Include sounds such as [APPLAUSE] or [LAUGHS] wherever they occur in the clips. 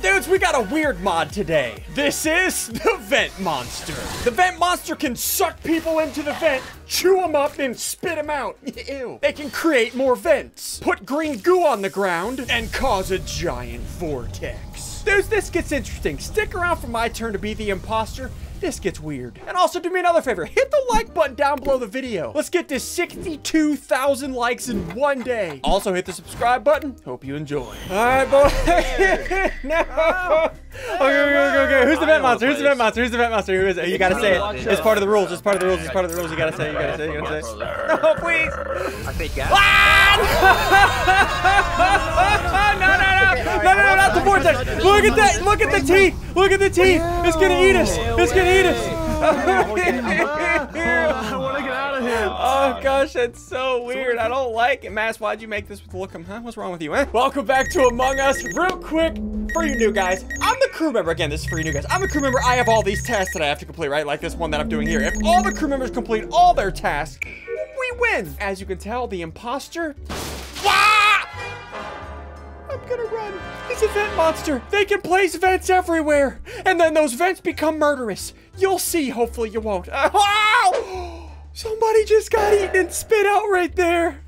Dudes, we got a weird mod today. This is [LAUGHS] the Vent Monster. The Vent Monster can suck people into the vent, chew them up, and spit them out. [LAUGHS] Ew. They can create more vents, put green goo on the ground, and cause a giant vortex. Dudes, this gets interesting. Stick around for my turn to be the imposter this gets weird. And also do me another favor, hit the like button down below the video. Let's get to 62,000 likes in one day. Also hit the subscribe button. Hope you enjoy. All right, boy. [LAUGHS] no. Okay, okay, okay, okay. Who's the vent monster? Who's the vent monster? Who's the vent monster? Who is it? You gotta say it. It's part of the rules. It's part of the rules. It's part of the rules. You gotta say it. You gotta say it. You gotta say it. No, please. I think. Ah! [LAUGHS] no, no, no. No, no, no, not the vortex. Look at that. Look at the teeth. Look at the teeth. It's gonna eat us. It's gonna eat us. [LAUGHS] here. Oh gosh, that's so weird. I don't like it. Mass, why'd you make this with Lookum? Huh? What's wrong with you, eh? Welcome back to Among Us. Real quick, for you new guys, I'm the crew member. Again, this is for you new guys. I'm the crew member. I have all these tasks that I have to complete, right? Like this one that I'm doing here. If all the crew members complete all their tasks, we win. As you can tell, the imposter. I'm gonna run. He's a vent monster. They can place vents everywhere. And then those vents become murderous. You'll see. Hopefully you won't. [LAUGHS] Ow! Somebody just got eaten and spit out right there.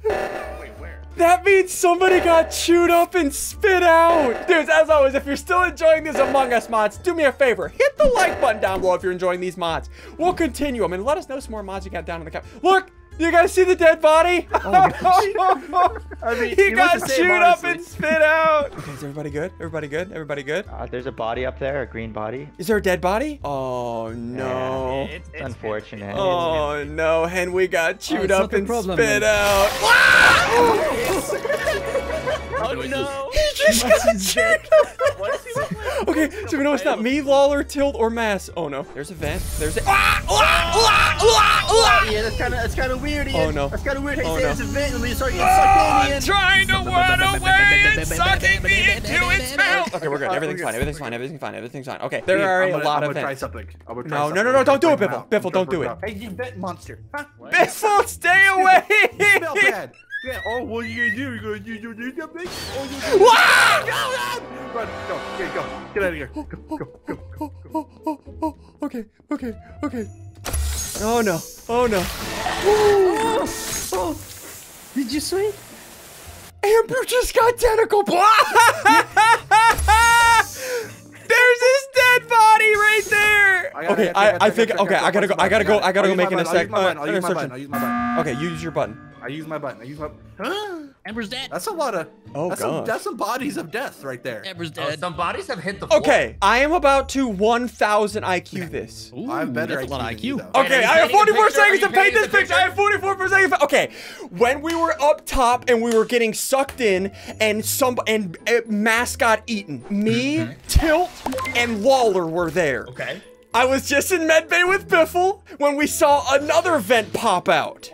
That means somebody got chewed up and spit out. Dudes, as always, if you're still enjoying these Among Us mods, do me a favor. Hit the like button down below if you're enjoying these mods. We'll continue them and let us know some more mods you got down in the comments. Look, you guys see the dead body? [LAUGHS] Oh, [LAUGHS] I mean, he you got must have chewed up and spit out. [LAUGHS] Okay, is everybody good? Everybody good? Everybody good? Uh, there's a body up there, a green body. Is there a dead body? Oh no. It's, It's unfortunate. Oh no, Henwy got chewed it's up and problem, spit then. out. Oh no! He just got chewed What is he looking like? Okay, so we know it's not me, Lawler, Tilt, or Mass. Oh no, there's a vent. There's a. Ah! Ah! Ah! Ah! Ah! Yeah, that's kind of that's kind of weird. Ian. Oh, no. That's kind of weird. Hey, Oh, say no. there's a vent and then you start getting Ah, sucked in. Ian. trying to run away and sucking me into its mouth. Okay, we're good. Everything's fine. Everything's fine. Everything's fine. Everything's fine. Okay, there Ian, are I'm a gonna- lot I'm of gonna try vents. something. I'm gonna try No, no, something. no, no, don't do it, I'm gonna Biffle. try Biffle, something. don't do it. Hey, you vent monster. Huh? Biffle, stay away! Smell bad. Yeah. Oh, what are you gonna do? You gonna you you do something? Oh, you [LAUGHS] do. Go, run, go, here, go, get out of here. Go, go, go, go, go. Oh, oh, oh, okay, okay, okay. Oh no, oh no. [GASPS] Oh. Did you see? Ambrew just got tentacle. [LAUGHS] There's his dead body right there. I Okay, I I, gotta- I think, gotta- okay, I gotta go, I gotta go, I gotta I'll go make an my sec. uh, I'll use my button. I'll use my button. intersection. I'll use my button. Okay, use your button. I use my button. I use my. [GASPS] Huh? Ambrew's dead. That's a lot of. Oh, that's some, gosh. that's some bodies of death right there. Ambrew's Oh, dead. some bodies have hit the floor. Okay, I am about to 1,000 IQ this. Ooh, I have better that's a lot of IQ than you, IQ. though. Okay, are I have 44 picture? Seconds to paint this the picture. I have 44 per second. Okay, when we were up top and we were getting sucked in, and some and uh, mass got eaten, me, Tilt, and Lawler were there. Okay. I was just in medbay with Biffle when we saw another vent pop out.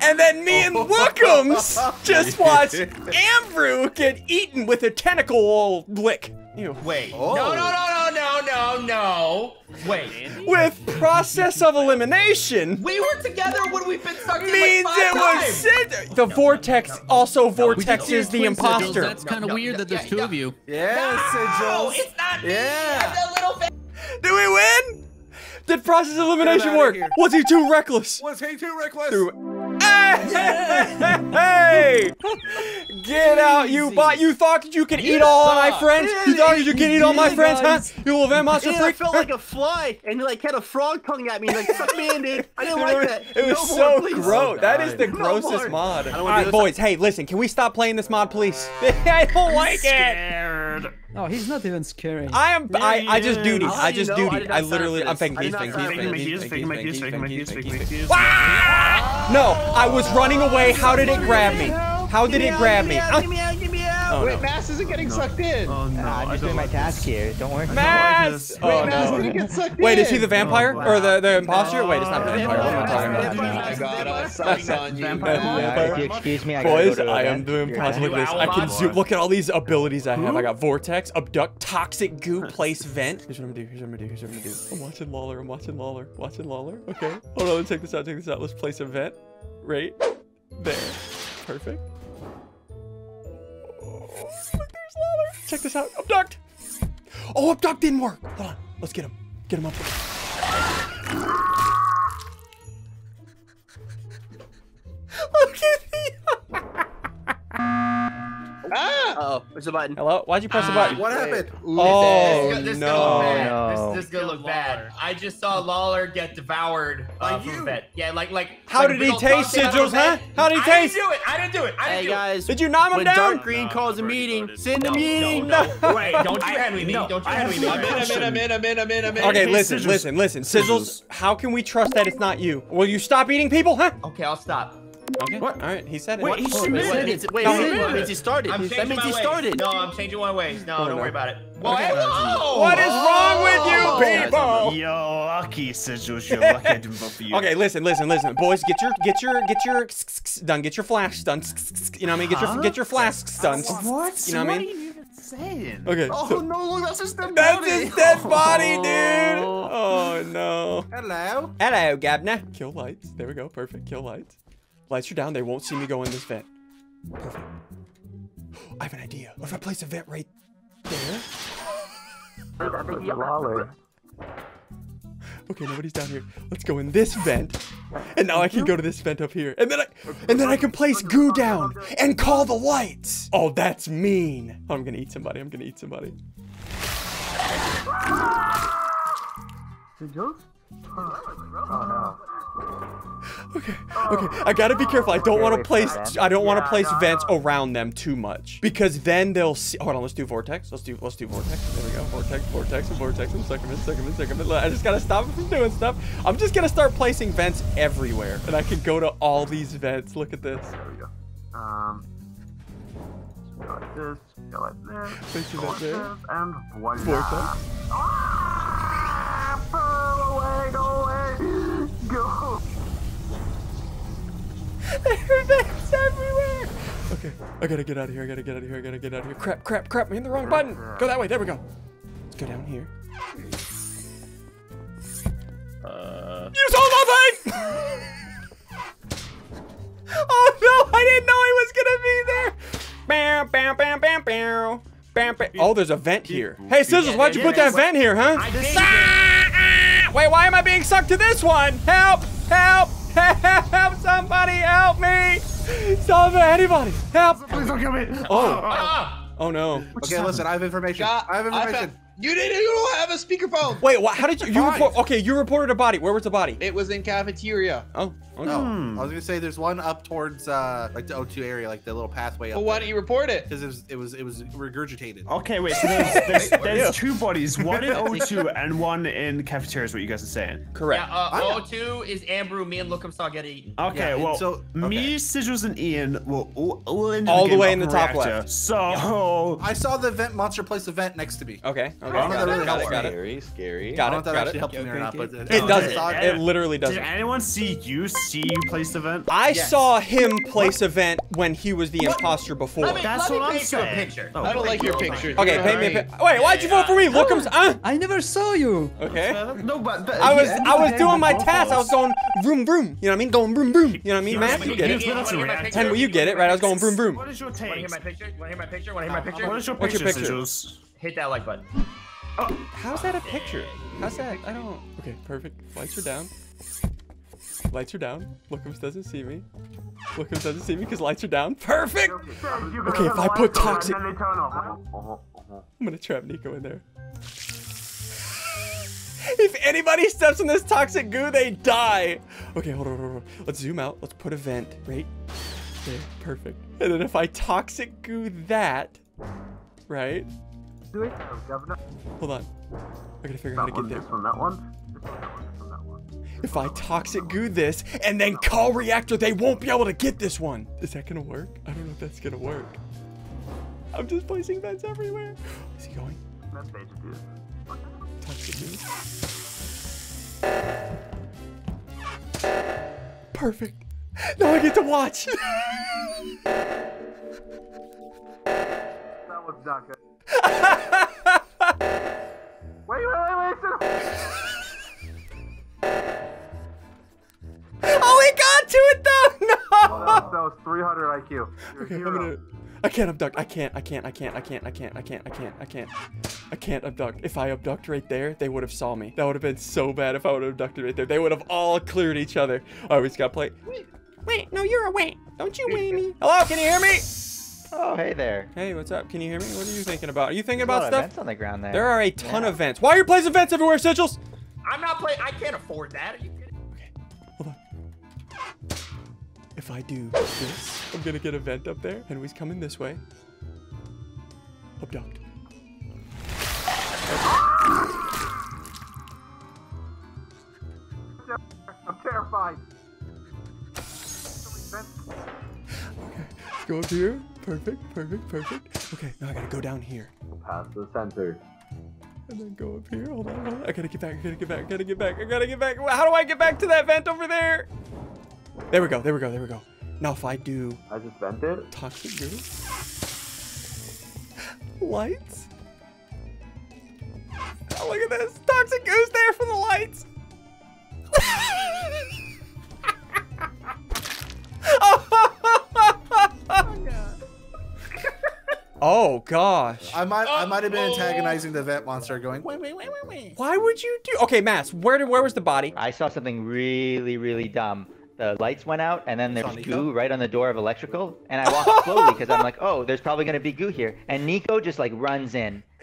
And then me and Lookums [LAUGHS] just watched Ambrew get eaten with a tentacle lick. Ew. Wait. Oh. No, no, no, no, no, no, no. Wait. With process of elimination We were together when we've been stuck in means like five it was times. Sid- the vortex also vortex did is the twin sigils. imposter. That's kind of No, weird no, that there's yeah, two yeah. of you. Yeah, No, sigils. it's not me. Yeah. I'm the little fa- Did we win? Did process elimination work? Was he too reckless? Was he too reckless? Through- Hey! [LAUGHS] Get out, you bot! You thought you could eat all my friends? You thought you could eat all my friends, huh? You little van monster Yeah, I felt like a [LAUGHS] fly, and you like had a frog coming at me, and like suck me in, dude. I didn't like that. It was No so more, please. gross. That is the No grossest more. mod. don't All wanna right, do this. boys. Hey, listen. Can we stop playing this mod, please? [LAUGHS] I don't like it. No, he's not even scary. I am. I, I just duty. How I do you just know? I duty. did I not literally. sign I'm for faking this. keys, I faking did keys, not faking sign keys, for faking keys, faking keys, faking keys, faking keys. No, I was running away. How did it grab me? How did it grab me? Get me out, get me out. Oh, no. Mass isn't getting sucked in. Oh no, Nah, I'm just don't doing my like task here. Don't worry. Mass! Oh Wait, Mass no. didn't get sucked Wait, in. is he the vampire Oh, or the the wow. imposter? Wait, it's not the vampire. What am I talking Vampire. about? Oh my god, I was sucking on you. Vampire. Yeah, if you excuse me, I gotta Boys, go to I am event. doing You're impossible done. like this. I can zoom. Look at all these abilities I have. I got vortex, abduct, toxic goo, place vent. Here's what I'm gonna do. Here's what I'm gonna do. Here's what I'm gonna do. I'm watching Lawler. I'm watching Lawler. Watching Lawler. Okay. Hold on. Let's check this out. Check this out. Let's place a vent right there. Perfect. There's Lawler. Check this out. Abduct. Oh, abduct didn't work. Hold on. Let's get him. Get him up. Uh-oh, there's a button. Hello? Why'd you press the button? What happened? Oh, this, this no. Bad. no. This, this gonna look bad. I just saw Lawler get devoured uh, By from you. a vet. Yeah, like like. How like did he taste, dog came out of Sigils, huh? How did he taste? I didn't do it. I didn't do it. I didn't Hey do guys, Did you nom him when down? Dark Green calls a meeting, send a meeting. No, no, [LAUGHS] Wait, don't you hand me me. Don't you hand me me. I'm in, I'm in, I'm in, I'm in, I'm in, I'm in. Okay, listen, listen, listen. Sizzles, how can we trust that it's not you? Will you stop eating people, huh? Okay, I'll stop. Okay. All right, he said it. Wait, he Wait, submitted. wait, means, wait, No, wait, he- that means he started. I'm That means he started. No, I'm changing my ways. No, Oh, don't no. worry about it. Well, Okay. hello. What is wrong with you Oh. people? You're lucky, Sigils. You're lucky I didn't vote for you. Okay, listen, listen, listen, boys. Get your, get your, get your done. Get your flasks done. You know what I mean? Get your, get your flasks done. What? You know what I mean? saying? Okay. Oh so- no, look, that's his dead That's body. his dead body, [LAUGHS] dude. Oh no. Hello. Hello, Gabna. Kill lights. There we go. Perfect. Kill lights. Lights are down. They won't see me go in this vent. Perfect. I have an idea. What if I place a vent right there? Okay, nobody's down here. Let's go in this vent. And now I can go to this vent up here. And then I and then I can place goo down and call the lights. Oh, that's mean. Oh, I'm gonna eat somebody. I'm gonna eat somebody. Okay, okay. I gotta be careful. I don't want to place. I don't want to place vents around them too much because then they'll see. Hold on. Let's do vortex. Let's do. Let's do vortex. There we go. Vortex. Vortex. And vortex. And second. And second. And I just gotta stop it from doing stuff. I'm just gonna start placing vents everywhere, and I can go to all these vents. Look at this. There we go. Um, go like this, go like this, Place go like this, and voila. Vortex. There are vents everywhere. Okay, I gotta get out of here. I gotta get out of here. I gotta get out of here. Crap, crap, crap. I'm in the wrong button. Go that way. There we go. Let's go down here. Uh, You saw nothing! [LAUGHS] oh no, I didn't know he was gonna be there. Bam, bam, bam, bam, bam. Bam, bam. Oh, there's a vent here. Hey, Sizzles, why'd you put that vent here, huh? I changed. Ah, ah. Wait, why am I being sucked to this one? Help! Help! Help! Somebody help me! Somebody, anybody, help! Please don't kill me. Oh, Ah! oh no. Okay, listen, I have information. God, I have I information. Found- you didn't. You don't have a speakerphone. Wait, what? How did you? You Fine. report? Okay, you reported a body. Where was the body? It was in cafeteria. Oh, okay. No, I was gonna say there's one up towards uh like the O2 area, like the little pathway up. Well, why don't you report it? Because it was it was it was regurgitated. Okay, wait. So there's, there's, [LAUGHS] there's two bodies, one in [LAUGHS] O2 and one in cafeteria. Is what you guys are saying? Correct. Yeah, uh, O2 is Ambrew. Me and Lookum saw get eaten. Okay, Yeah, well, so- me, Sigils, and Ian will will, will end All the game way in the a top reactor. left. So I saw the vent monster place event next to me. Okay. Okay. I don't know if that really it. helps Got it. Scary, scary. I don't know it. if that actually helps me or not, but It doesn't. It literally did doesn't. anyone see you? See you place the vent? I saw him place a vent when he was the imposter before. Me, That's let what I'm a saying. picture. Oh. I don't like your picture. Okay, paint me a right. pic. Wait, why'd you vote for me? Lookums. Uh, I never saw you. okay. [LAUGHS] No, but, but I was I was doing my task. I was going vroom vroom. You know what I mean? Going vroom vroom. You know what I mean, Yeah, Matt? You you- get it. you- Wanna hear my picture? Henwy, you get it, right? I was going vroom vroom. What is your Wanna hear my picture? Wanna hear my picture? Wanna hear my picture? What is your What's your picture, picture? Hit that like button. Oh, how's that a picture? How's that? I don't. Okay, perfect. Lights are down. Lights are down. Lookums doesn't see me. Lookums doesn't see me because lights are down. Perfect. Okay, if I put toxic. I'm gonna trap Nico in there. If anybody steps in this toxic goo, they die. Okay, hold on, hold on, hold on. Let's zoom out. Let's put a vent right there. Perfect. And then if I toxic goo that, right? Do it, oh, Governor. Hold on. I gotta figure out how to one, get there. this one, that one. This one, that one, this one, that one. If I toxic goo this and then call reactor, they won't be able to get this one. Is that gonna work? I don't know if that's gonna work. I'm just placing vents everywhere. [GASPS] Is he going? Page Toxic goo. Perfect. Now I get to watch. That was not good. [LAUGHS] was 300 IQ. You're a Okay, I'm gonna, I can't abduct. I can't. I can't. I can't. I can't. I can't. I can't. I can't. I can't. I can't abduct. If I abduct right there, they would have saw me. That would have been so bad if I would have abducted right there. They would have all cleared each other. All right, we just gotta play. Wait. Wait. No, you're a wait. Don't you wait me? Hello. Can you hear me? Oh, hey there. Hey, what's up? Can you hear me? What are you thinking about? Are you thinking There's a lot about of stuff? vents on the ground there. There are a ton Yeah. of vents. Why are you placing vents everywhere, Sigils? I'm not playing. I can't afford that. Are you If I do this, I'm gonna get a vent up there, and he's coming this way. Abduct. I'm terrified. Okay, let's go up here. Perfect, perfect, perfect. Okay, now I gotta go down here. Past the center. And then go up here. Hold on, hold on. I gotta get back, I gotta get back, I gotta get back, I gotta get back. How do I get back to that vent over there? There we go, there we go, there we go. Now if I do I just vented. toxic goo. Lights. Oh, look at this. Toxic goo's there for the lights. [LAUGHS] oh gosh. I might I might have been antagonizing the vet monster, going wait wait wait wait wait. Why would you do? Okay, Mass. Where did? Where was the body? I saw something really, really dumb. The lights went out, and then there's Nico? goo right on the door of electrical. And I walked [LAUGHS] slowly because I'm like, oh, there's probably gonna be goo here. And Nico just like runs in. [LAUGHS]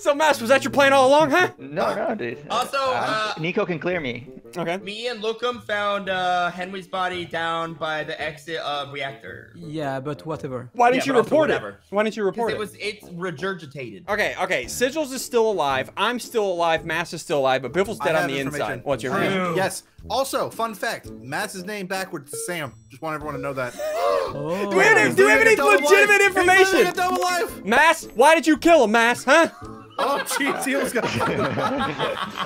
So, Mass, was that your plan all along, huh? No, no, dude. Also, Uh, uh, Nico can clear me. Okay. Me and Lookum found uh, Henwy's body down by the exit of reactor. Yeah, but whatever. Why didn't Yeah, you but also report it? Why didn't you report it? it was it's regurgitated. Okay, okay. Sigils is still alive. I'm still alive. Mass is still alive, but Biffle's dead on the inside. What's your I- information? Yes. Also, fun fact: Mass's name backwards is Sam. Just want everyone to know that. Oh. [GASPS] Do we have any, do we have any He's living a double legitimate life. Information? double life. Mass, why did you kill him, Mass? Huh? Oh, jeez, he was gonna.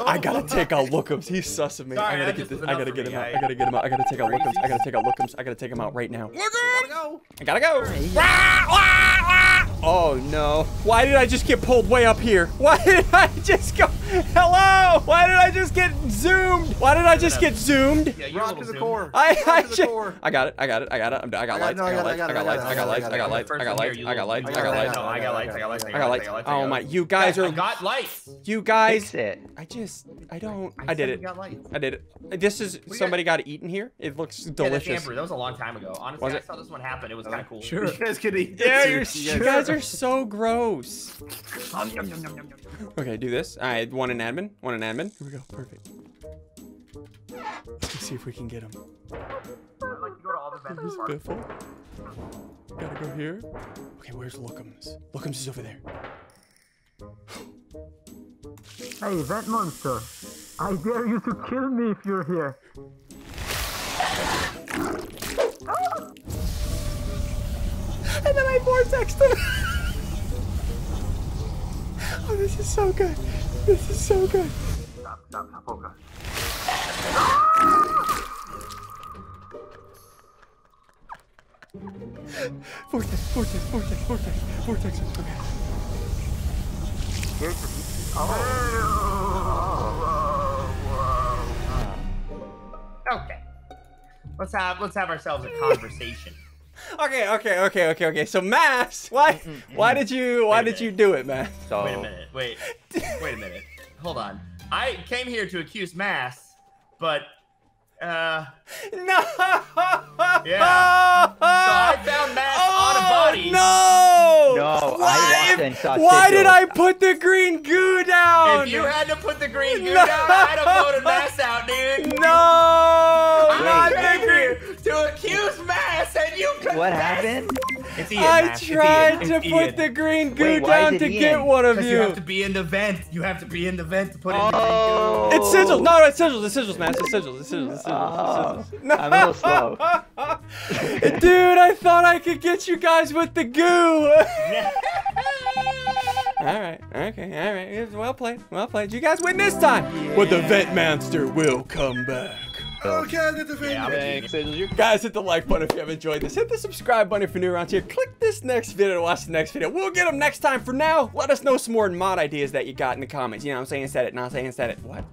I gotta take out Lookums. He's sus of me. Sorry, I gotta get this. I gotta for get me. him out. I- I gotta get him out. I gotta take out Lookums. I gotta take out Lookums. I gotta take him out right now. Gotta go. I gotta go. Oh no. Why did I just get pulled way up here? Why did I just go? Hello? Why did I just get zoomed? Why did I just get zoomed? Yeah, you're a Rock to the core. I, I, just. I got it. I got it. I got it. I'm, I got I got- lights. no, I I got got lights. I I got got lights. I got lights. I got lights. I got lights. I got lights. I got lights. I got lights. I got lights. I got lights. Oh my, you guys I got lights. You guys. Fix it. I just. I don't. I I did it. got lights. I did it. This is got- somebody got eaten here. It looks delicious. Ambrew. That was a long time ago. Honestly, Was I it? saw this one happen. It was kind of cool. Sure. [LAUGHS] [LAUGHS] You guys can eat. Yeah, you're, you guys are so gross. Okay, do this. I one in admin. One in admin. Here we go. Perfect. Let's see if we can get him. I'd like to go to all the vents. Where's Biffle? Gotta go here. Okay, where's Lookums? Lookums is over there. Hey, vent monster. I dare you to kill me if you're here. Ah! And then I vortexed him. oh, this is so good. This is so good. Stop, stop, stop, focus. Vortex, vortex, vortex, vortex, vortex. Okay. Oh. Okay. Let's have let's have ourselves a conversation. [LAUGHS] Okay, okay, okay, okay, okay. So, Mass, mm, why, mm, mm, why did you, why did you do it, Mass? So Wait a minute. Wait. [LAUGHS] Wait a minute. Hold on. I came here to accuse Mass, but uh [LAUGHS] No. Why, walked why did I put the green goo down? If you had to put the green goo [LAUGHS] No. down, I'd have voted Mass out, dude. no, I'm not not the green. to accuse Mass, and you confess. what happened? It's Ian, I Mass. It's tried Ian. to It's put Ian. the green goo Wait, why down is to it get one of Because you. you have to be in the vent. You have to be in the vent to put in the green Oh. It's sigils. No, no, it's sigils. It's sigils, man. It's sigils. It's sigils. It's sigils. Oh, It's sigils. No. I'm a little slow. [LAUGHS] Dude, I thought I could get you guys with the goo. [LAUGHS] all right. Okay. All right. It was Well played. Well played. You guys win this time. But the Vent Monster will come back. Okay, I did the thing. You guys, hit the like button if you have enjoyed this. Hit the subscribe button if you're new around here. Click this next video to watch the next video. We'll get them next time. For now, let us know some more mod ideas that you got in the comments. You know what I'm saying? Said it. Not saying said it. What?